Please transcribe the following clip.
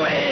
way.